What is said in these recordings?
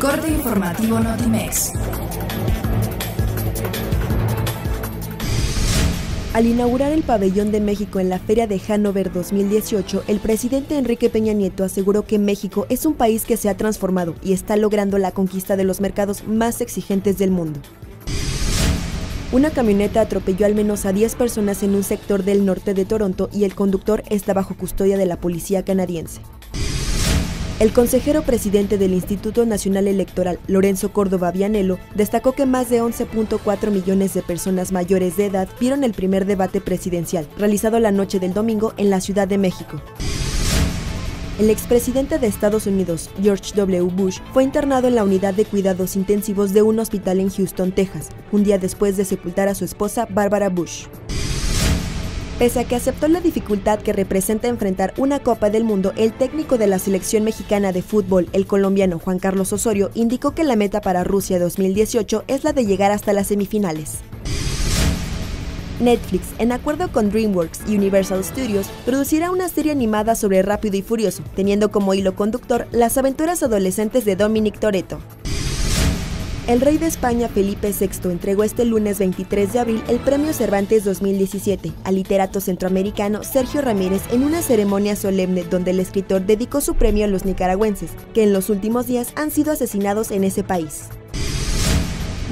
Corte informativo Notimex. Al inaugurar el pabellón de México en la Feria de Hannover 2018, el presidente Enrique Peña Nieto aseguró que México es un país que se ha transformado y está logrando la conquista de los mercados más exigentes del mundo. Una camioneta atropelló al menos a 10 personas en un sector del norte de Toronto y el conductor está bajo custodia de la policía canadiense. El consejero presidente del Instituto Nacional Electoral, Lorenzo Córdoba Vianello, destacó que más de 11.4 millones de personas mayores de edad vieron el primer debate presidencial, realizado la noche del domingo en la Ciudad de México. El expresidente de Estados Unidos, George W. Bush, fue internado en la unidad de cuidados intensivos de un hospital en Houston, Texas, un día después de sepultar a su esposa, Barbara Bush. Pese a que aceptó la dificultad que representa enfrentar una Copa del Mundo, el técnico de la selección mexicana de fútbol, el colombiano Juan Carlos Osorio, indicó que la meta para Rusia 2018 es la de llegar hasta las semifinales. Netflix, en acuerdo con DreamWorks y Universal Studios, producirá una serie animada sobre Rápido y Furioso, teniendo como hilo conductor las aventuras adolescentes de Dominic Toretto. El rey de España Felipe VI entregó este lunes 23 de abril el Premio Cervantes 2017 al literato centroamericano Sergio Ramírez en una ceremonia solemne donde el escritor dedicó su premio a los nicaragüenses, que en los últimos días han sido asesinados en ese país.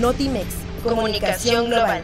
Notimex, Comunicación Global.